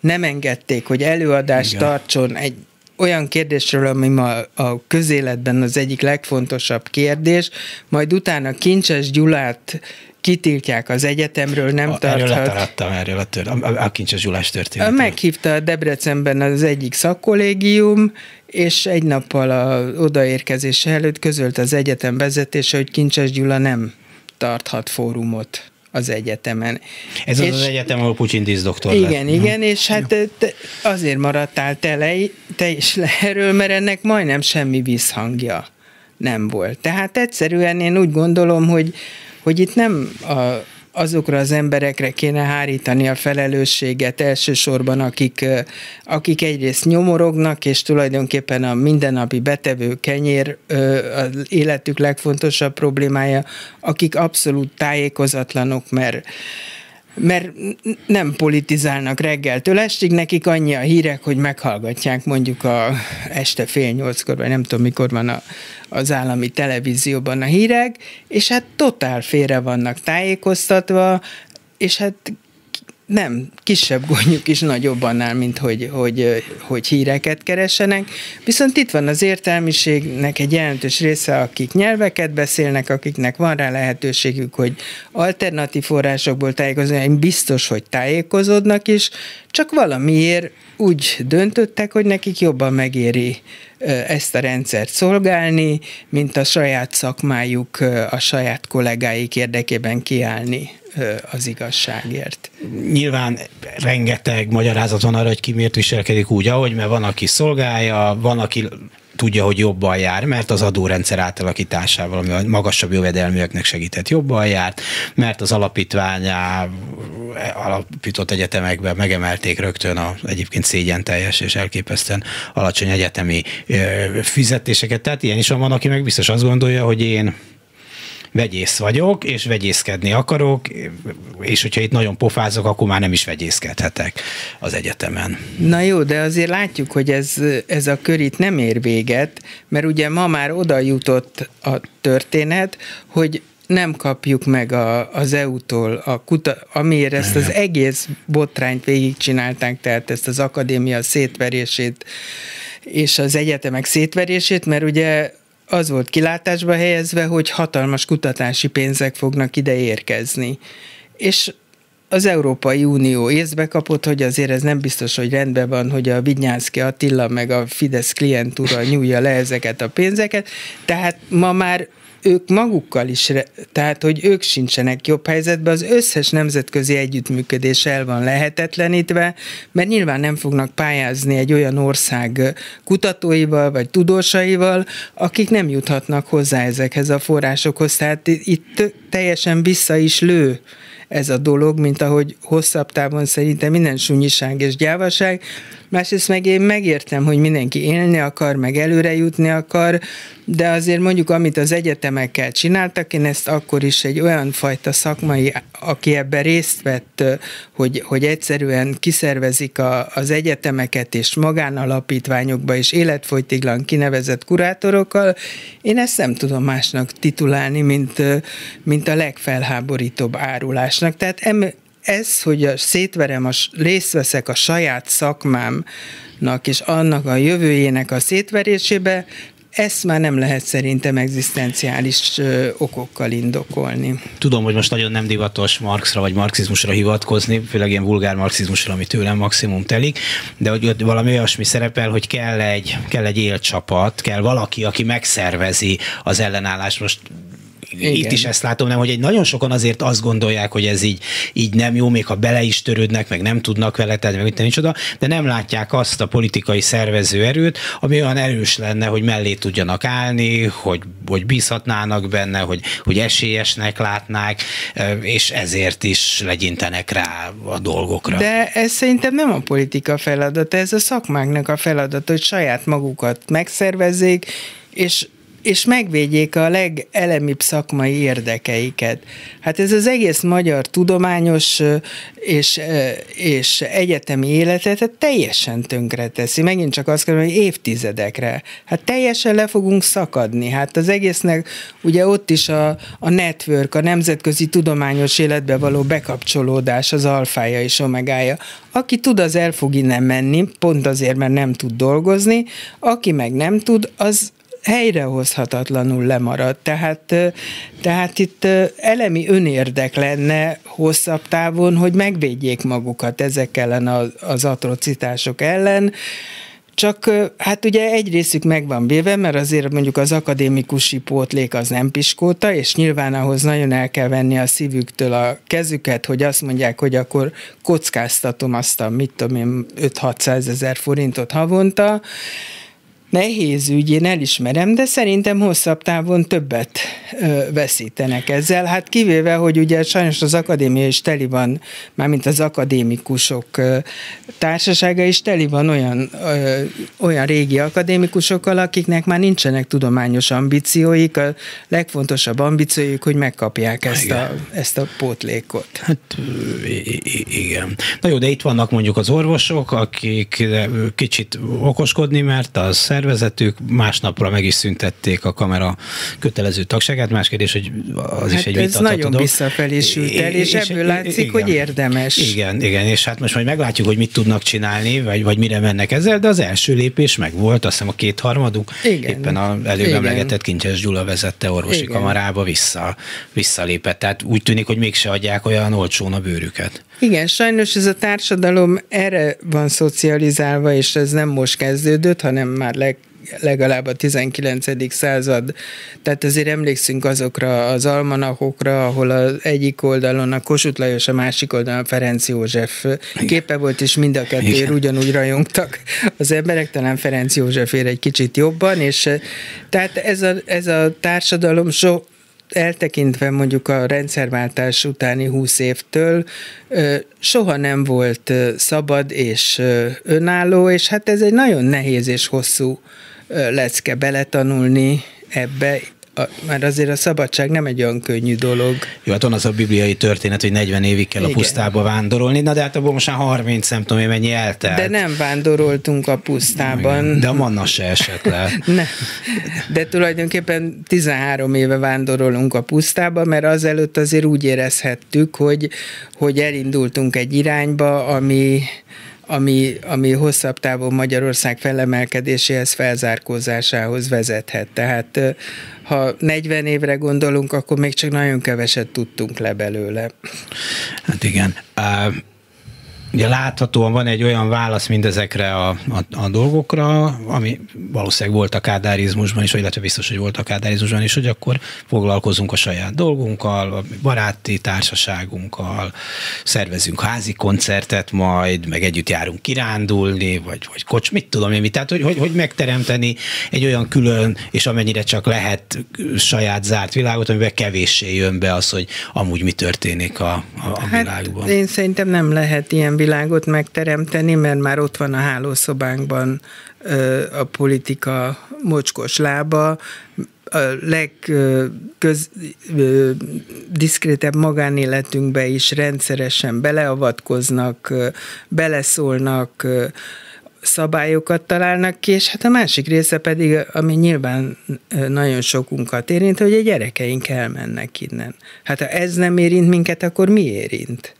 nem engedték, hogy előadást Igen. tartson egy olyan kérdésről, ami ma a közéletben az egyik legfontosabb kérdés, majd utána Kincses Gyulát kitiltják az egyetemről, nem a, tarthat. Erről letaradtam, erről a, tör, a, a Kincses Gyulás történet. Meghívta a Debrecenben az egyik szakkollégium, és egy nappal a odaérkezése előtt közölt az egyetem vezetése, hogy Kincses Gyula nem tarthat fórumot az egyetemen. Ez és, az az egyetem, ahol Pucsin díszdoktor Igen, lett. igen, és hát te, azért maradtál te, le, te is le erről, mert ennek majdnem semmi visszhangja nem volt. Tehát egyszerűen én úgy gondolom, hogy, hogy itt nem a azokra az emberekre kéne hárítani a felelősséget elsősorban, akik, akik egyrészt nyomorognak, és tulajdonképpen a mindennapi betevő kenyér az életük legfontosabb problémája, akik abszolút tájékozatlanok, mert mert nem politizálnak reggeltől estig, nekik annyi a hírek, hogy meghallgatják mondjuk a este fél nyolckor, vagy nem tudom mikor van a, az állami televízióban a hírek, és hát totál félre vannak tájékoztatva, és hát nem, kisebb gondjuk is nagyobb annál, mint hogy, hogy, hogy híreket keresenek. Viszont itt van az értelmiségnek egy jelentős része, akik nyelveket beszélnek, akiknek van rá lehetőségük, hogy alternatív forrásokból tájékozni, biztos, hogy tájékozódnak is, csak valamiért úgy döntöttek, hogy nekik jobban megéri ezt a rendszert szolgálni, mint a saját szakmájuk, a saját kollégáik érdekében kiállni az igazságért. Nyilván rengeteg magyarázat van arra, hogy ki miért viselkedik úgy, ahogy, mert van, aki szolgálja, van, aki tudja, hogy jobban jár, mert az adórendszer átalakításával, ami a magasabb jövedelműeknek segített jobban járt, mert az alapítványá alapított egyetemekben megemelték rögtön a egyébként szégyen teljes és elképesztően alacsony egyetemi fizetéseket. Tehát ilyen is van, van, aki meg biztos azt gondolja, hogy én vegyész vagyok, és vegyészkedni akarok, és hogyha itt nagyon pofázok, akkor már nem is vegyészkedhetek az egyetemen. Na jó, de azért látjuk, hogy ez, ez a kör itt nem ér véget, mert ugye ma már oda jutott a történet, hogy nem kapjuk meg a, az EU-tól, a kuta, amiért ezt az egész botrányt végigcsinálták, tehát ezt az akadémia szétverését és az egyetemek szétverését, mert ugye az volt kilátásba helyezve, hogy hatalmas kutatási pénzek fognak ide érkezni. És az Európai Unió észbe kapott, hogy azért ez nem biztos, hogy rendben van, hogy a Vignyánszki Attila meg a Fidesz klientúra nyújja le ezeket a pénzeket, tehát ma már ők magukkal is, tehát hogy ők sincsenek jobb helyzetben, az összes nemzetközi együttműködés el van lehetetlenítve, mert nyilván nem fognak pályázni egy olyan ország kutatóival vagy tudósaival, akik nem juthatnak hozzá ezekhez a forrásokhoz. Tehát itt teljesen vissza is lő ez a dolog, mint ahogy hosszabb távon szerintem minden sunyiság és gyávaság. Másrészt meg én megértem, hogy mindenki élni akar, meg előre jutni akar, de azért mondjuk, amit az egyetemekkel csináltak, én ezt akkor is egy olyan fajta szakmai, aki ebben részt vett, hogy, hogy egyszerűen kiszervezik a, az egyetemeket és magánalapítványokba és életfolytiglan kinevezett kurátorokkal, én ezt nem tudom másnak titulálni, mint, mint a legfelháborítóbb árulásnak. Tehát em, ez, hogy a szétverem, a, részt veszek a saját szakmámnak és annak a jövőjének a szétverésébe, ezt már nem lehet szerintem egzisztenciális okokkal indokolni. Tudom, hogy most nagyon nem divatos Marxra vagy marxizmusra hivatkozni, főleg ilyen vulgár marxizmusra, ami tőlem maximum telik, de hogy valami olyasmi szerepel, hogy kell egy, kell egy élcsapat, kell valaki, aki megszervezi az ellenállást. Most igen. itt is ezt látom, nem, hogy egy nagyon sokan azért azt gondolják, hogy ez így, így nem jó, még ha bele is törődnek, meg nem tudnak vele tenni, meg nincs oda, de nem látják azt a politikai szervező erőt, ami olyan erős lenne, hogy mellé tudjanak állni, hogy, hogy bízhatnának benne, hogy, hogy esélyesnek látnák, és ezért is legyintenek rá a dolgokra. De ez szerintem nem a politika feladata, ez a szakmáknak a feladata, hogy saját magukat megszervezzék, és és megvédjék a legelemibb szakmai érdekeiket. Hát ez az egész magyar tudományos és, és egyetemi életet hát teljesen tönkre teszi. Megint csak azt kell, hogy évtizedekre. Hát teljesen le fogunk szakadni. Hát az egésznek ugye ott is a, a network, a nemzetközi tudományos életbe való bekapcsolódás az alfája és omegája. Aki tud, az el fog innen menni, pont azért, mert nem tud dolgozni, aki meg nem tud, az, helyrehozhatatlanul lemarad. Tehát, tehát itt elemi önérdek lenne hosszabb távon, hogy megvédjék magukat ezek ellen az atrocitások ellen, csak hát ugye egy részük meg van véve, mert azért mondjuk az akadémikusi pótlék az nem piskóta, és nyilván ahhoz nagyon el kell venni a szívüktől a kezüket, hogy azt mondják, hogy akkor kockáztatom azt a, mit tudom én, 5-600 ezer forintot havonta, nehéz ügy, én elismerem, de szerintem hosszabb távon többet ö, veszítenek ezzel. Hát kivéve, hogy ugye sajnos az akadémia is teli van, mármint az akadémikusok ö, társasága is teli van olyan, ö, olyan régi akadémikusokkal, akiknek már nincsenek tudományos ambícióik, a legfontosabb ambíciójuk, hogy megkapják ezt a, ezt a pótlékot. Hát igen. Na jó, de itt vannak mondjuk az orvosok, akik kicsit okoskodni, mert az szervezetük másnapra meg is szüntették a kamera kötelező tagságát. Más kérdés, hogy az hát is egy ez nagyon dolog. visszafelé sült el, és, és ebből látszik, igen, hogy érdemes. Igen, igen, és hát most majd meglátjuk, hogy mit tudnak csinálni, vagy, vagy mire mennek ezzel, de az első lépés meg volt, azt hiszem a kétharmaduk, igen, éppen a előbb emlegetett Kincses Gyula vezette orvosi igen. kamarába vissza, visszalépett. Tehát úgy tűnik, hogy mégse adják olyan olcsón a bőrüket. Igen, sajnos ez a társadalom erre van szocializálva, és ez nem most kezdődött, hanem már leg, legalább a 19. század. Tehát azért emlékszünk azokra az almanakokra, ahol az egyik oldalon a Kossuth Lajos, a másik oldalon a Ferenc József képe volt, és mind a kettőért ugyanúgy rajongtak az emberek, talán Ferenc Józsefért egy kicsit jobban, és tehát ez a, ez a társadalom so, eltekintve mondjuk a rendszerváltás utáni húsz évtől soha nem volt szabad és önálló, és hát ez egy nagyon nehéz és hosszú lecke beletanulni ebbe, a, mert azért a szabadság nem egy olyan könnyű dolog. Jó, hát van az a bibliai történet, hogy 40 évig kell Igen. a pusztába vándorolni, na de hát abból most már 30, nem tudom én mennyi eltelt. De nem vándoroltunk a pusztában. Igen, de a manna se esett le. nem. De tulajdonképpen 13 éve vándorolunk a pusztába, mert azelőtt azért úgy érezhettük, hogy, hogy elindultunk egy irányba, ami ami, ami hosszabb távon Magyarország felemelkedéséhez, felzárkózásához vezethet. Tehát ha 40 évre gondolunk, akkor még csak nagyon keveset tudtunk le belőle. Hát igen. Uh, Ugye láthatóan van egy olyan válasz mindezekre a, a, a dolgokra, ami valószínűleg volt a kádárizmusban is, illetve biztos, hogy volt a kádárizmusban is, hogy akkor foglalkozunk a saját dolgunkkal, a baráti társaságunkkal, szervezünk házi koncertet majd, meg együtt járunk kirándulni, vagy, vagy kocs, mit tudom én mit, tehát hogy, hogy, hogy megteremteni egy olyan külön, és amennyire csak lehet saját zárt világot, amiben kevéssé jön be az, hogy amúgy mi történik a, a, a hát világban. Én szerintem nem lehet ilyen világot megteremteni, mert már ott van a hálószobánkban a politika mocskos lába, a legdiszkrétebb magánéletünkbe is rendszeresen beleavatkoznak, beleszólnak, szabályokat találnak ki, és hát a másik része pedig, ami nyilván nagyon sokunkat érint, hogy a gyerekeink elmennek innen. Hát ha ez nem érint minket, akkor mi érint?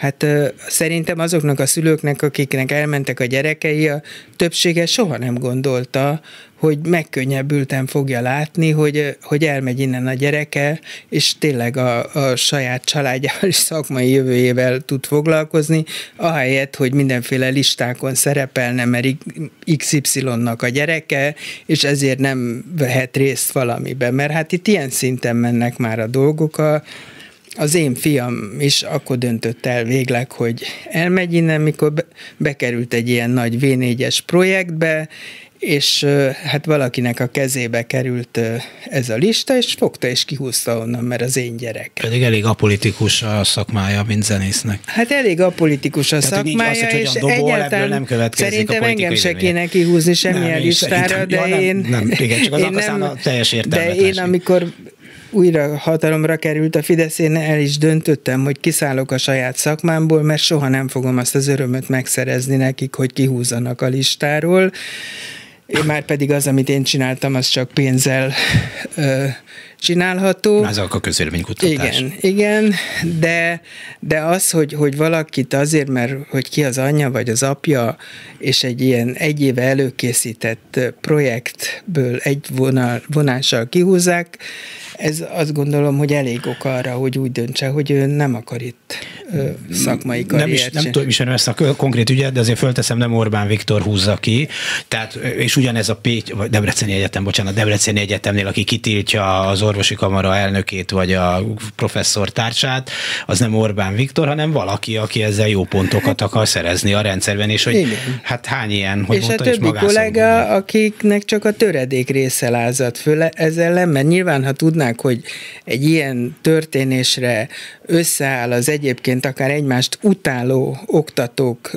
Hát szerintem azoknak a szülőknek, akiknek elmentek a gyerekei, a többsége soha nem gondolta, hogy megkönnyebbülten fogja látni, hogy, hogy elmegy innen a gyereke, és tényleg a, a saját családjával és szakmai jövőjével tud foglalkozni, ahelyett, hogy mindenféle listákon szerepelne, mert XY-nak a gyereke, és ezért nem vehet részt valamiben. Mert hát itt ilyen szinten mennek már a dolgok a az én fiam is akkor döntött el végleg, hogy elmegy innen, mikor bekerült egy ilyen nagy V4-es projektbe, és hát valakinek a kezébe került ez a lista, és fogta és kihúzta onnan, mert az én gyerek. Pedig elég apolitikus a szakmája, mint zenésznek. Hát elég apolitikus a Tehát, szakmája, az, és egyáltalán nem szerintem engem se kéne kihúzni semmilyen listára, de ja, én... Nem, nem, igen, csak az én nem, a teljes De én amikor újra hatalomra került a Fidesz, én el is döntöttem, hogy kiszállok a saját szakmámból, mert soha nem fogom azt az örömöt megszerezni nekik, hogy kihúzanak a listáról. Én már pedig az, amit én csináltam, az csak pénzzel ö, csinálható. Ez a közvéleménykutatás. Igen, igen, de, de az, hogy, hogy valakit azért, mert hogy ki az anyja vagy az apja, és egy ilyen egy éve előkészített projektből egy vonal, vonással kihúzzák, ez azt gondolom, hogy elég ok arra, hogy úgy döntse, hogy ő nem akar itt szakmai karriert. Nem, is, nem tudom, ismerem ezt a konkrét ügyet, de azért fölteszem, nem Orbán Viktor húzza ki. Tehát, és ugyanez a Pécs, vagy Debreceni Egyetem, bocsánat, Debreceni Egyetemnél, aki kitiltja az orvosi kamara elnökét, vagy a professzor társát, az nem Orbán Viktor, hanem valaki, aki ezzel jó pontokat akar szerezni a rendszerben, és hogy Igen. hát hány ilyen, hogy És mondta, a többi és kollega, akiknek csak a töredék része lázadt föl ezzel nem, mert nyilván, ha tudnák, hogy egy ilyen történésre összeáll az egyébként akár egymást utáló oktatók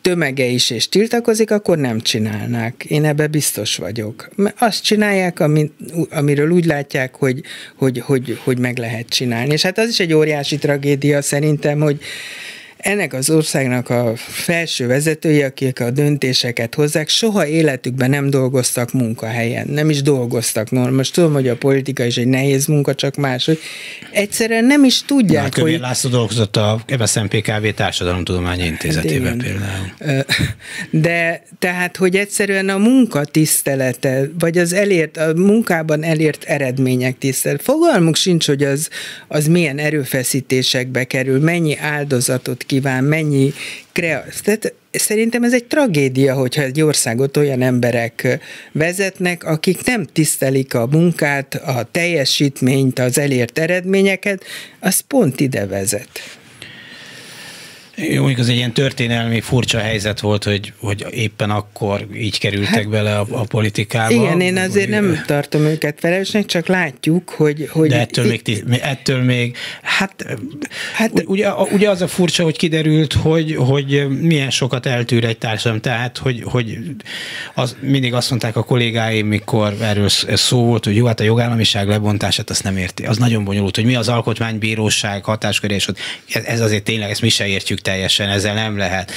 tömege is és tiltakozik, akkor nem csinálnák. Én ebbe biztos vagyok. Azt csinálják, amit, amiről úgy látják, hogy, hogy, hogy, hogy meg lehet csinálni. És hát az is egy óriási tragédia szerintem, hogy ennek az országnak a felső vezetői, akik a döntéseket hozzák, soha életükben nem dolgoztak munkahelyen, nem is dolgoztak. No, most tudom, hogy a politika is egy nehéz munka, csak más, hogy egyszerűen nem is tudják, Na, hogy... László dolgozott a SZMPKV Társadalomtudományi Intézetében hát például. De tehát, hogy egyszerűen a munka tisztelete, vagy az elért, a munkában elért eredmények tisztelet. Fogalmuk sincs, hogy az, az milyen erőfeszítésekbe kerül, mennyi áldozatot kíván, mennyi kreatív. Tehát szerintem ez egy tragédia, hogyha egy országot olyan emberek vezetnek, akik nem tisztelik a munkát, a teljesítményt, az elért eredményeket, az pont ide vezet. Jó, mondjuk az egy ilyen történelmi furcsa helyzet volt, hogy, hogy éppen akkor így kerültek hát, bele a, a politikába. Igen, én azért nem tartom őket felelősnek, csak látjuk, hogy... hogy de ettől, még, ettől még, hát, hát ugye, ugye az a furcsa, hogy kiderült, hogy, hogy milyen sokat eltűr egy társadalom, tehát, hogy, hogy az, mindig azt mondták a kollégáim, mikor erről szó volt, hogy jó, hát a jogállamiság lebontását azt nem érti. Az nagyon bonyolult, hogy mi az alkotmánybíróság hatáskörés, és ez azért tényleg, ezt mi se értjük teljesen, ezzel nem lehet.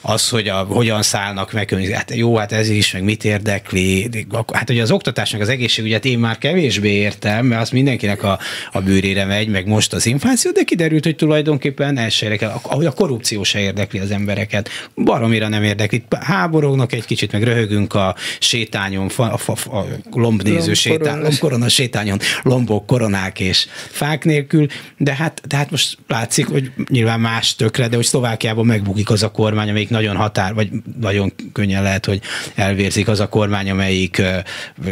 Az, hogy a, hogyan szállnak meg, hát jó, hát ez is, meg mit érdekli. Hát ugye az oktatásnak az egészségügyet én már kevésbé értem, mert az mindenkinek a, a bőrére megy, meg most az infláció, de kiderült, hogy tulajdonképpen ez se érdekel, ahogy a korrupció se érdekli az embereket. Baromira nem érdekli. Háborognak egy kicsit, meg röhögünk a sétányon, a, a, a lombnéző sétán, lombkorona sétányon, lombok, koronák és fák nélkül, de hát, de hát most látszik, hogy nyilván más tökre, de hogy Szlovákiában megbukik az a kormány, amelyik nagyon határ, vagy nagyon könnyen lehet, hogy elvérzik az a kormány, amelyik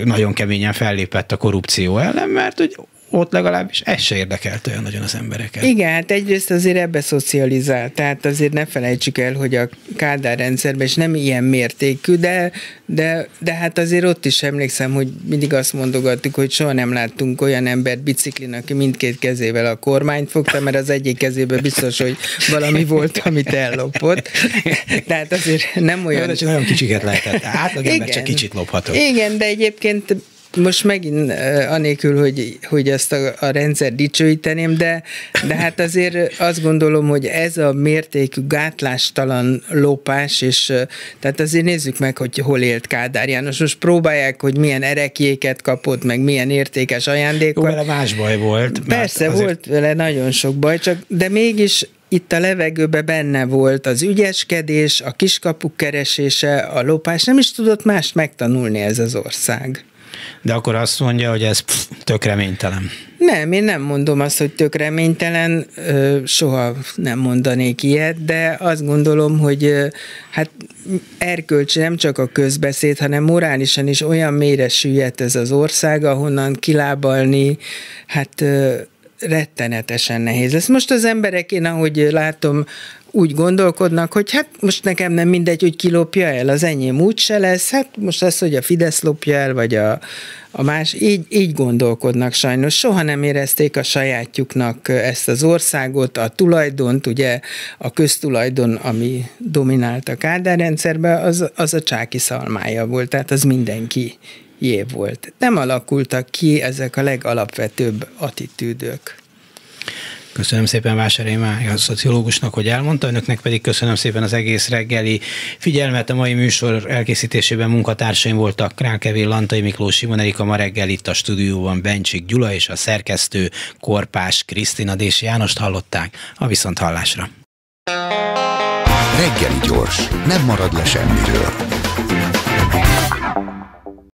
nagyon keményen fellépett a korrupció ellen, mert hogy ott legalábbis ez se érdekelte olyan nagyon az embereket. Igen, hát egyrészt azért ebbe szocializál, tehát azért ne felejtsük el, hogy a Kádár rendszerben is nem ilyen mértékű, de, de, de hát azért ott is emlékszem, hogy mindig azt mondogattuk, hogy soha nem láttunk olyan embert biciklin, aki mindkét kezével a kormányt fogta, mert az egyik kezében biztos, hogy valami volt, amit ellopott. Tehát azért nem olyan... De csak nagyon kicsiket lehetett. Átlag ember csak kicsit lophatott. Igen, de egyébként most megint anélkül, hogy, hogy ezt a, a rendszer dicsőíteném, de, de hát azért azt gondolom, hogy ez a mértékű gátlástalan lopás, és tehát azért nézzük meg, hogy hol élt Kádár János. Most próbálják, hogy milyen erekjéket kapott, meg milyen értékes ajándékot. Jó, vele más baj volt. Persze, azért... volt vele nagyon sok baj, csak de mégis itt a levegőbe benne volt az ügyeskedés, a kiskapuk keresése, a lopás, nem is tudott mást megtanulni ez az ország. De akkor azt mondja, hogy ez pff, tök reménytelen. Nem, én nem mondom azt, hogy tök reménytelen, soha nem mondanék ilyet, de azt gondolom, hogy hát erkölcsi nem csak a közbeszéd, hanem morálisan is olyan mélyre süllyedt ez az ország, ahonnan kilábalni, hát rettenetesen nehéz. Ezt most az emberek, én ahogy látom, úgy gondolkodnak, hogy hát most nekem nem mindegy, hogy ki lopja el, az enyém úgy se lesz, hát most az, hogy a Fidesz lopja el, vagy a, a más, így, így gondolkodnak sajnos. Soha nem érezték a sajátjuknak ezt az országot, a tulajdont, ugye a köztulajdon, ami dominált a Kádár rendszerben, az, az a csáki szalmája volt, tehát az mindenki jé volt. Nem alakultak ki ezek a legalapvetőbb attitűdök. Köszönöm szépen Vásári Mária szociológusnak, hogy elmondta, önöknek pedig köszönöm szépen az egész reggeli figyelmet. A mai műsor elkészítésében munkatársaim voltak Krákevé, Lantai Miklós, Simon Erika, ma reggel itt a stúdióban Bencsik Gyula és a szerkesztő Korpás Krisztina Dési Jánost hallották a Viszonthallásra. Reggeli gyors, nem marad le semmiről.